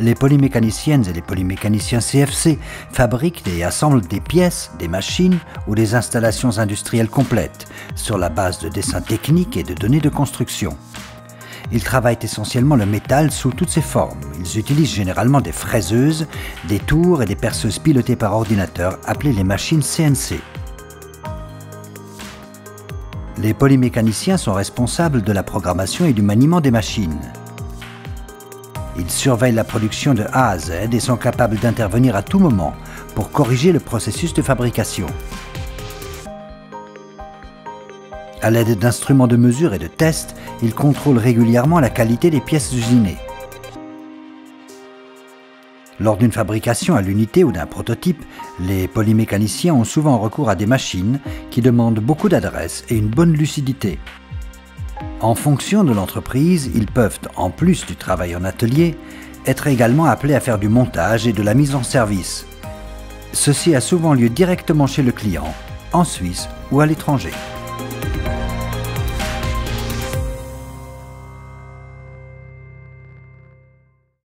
les polymécaniciennes et les polymécaniciens CFC fabriquent et assemblent des pièces, des machines ou des installations industrielles complètes sur la base de dessins techniques et de données de construction. Ils travaillent essentiellement le métal sous toutes ses formes. Ils utilisent généralement des fraiseuses, des tours et des perceuses pilotées par ordinateur appelées les machines CNC. Les polymécaniciens sont responsables de la programmation et du maniement des machines. Ils surveillent la production de A à Z et sont capables d'intervenir à tout moment pour corriger le processus de fabrication. À l'aide d'instruments de mesure et de test, ils contrôlent régulièrement la qualité des pièces usinées. Lors d'une fabrication à l'unité ou d'un prototype, les polymécaniciens ont souvent recours à des machines qui demandent beaucoup d'adresse et une bonne lucidité. En fonction de l'entreprise, ils peuvent, en plus du travail en atelier, être également appelés à faire du montage et de la mise en service. Ceci a souvent lieu directement chez le client, en Suisse ou à l'étranger.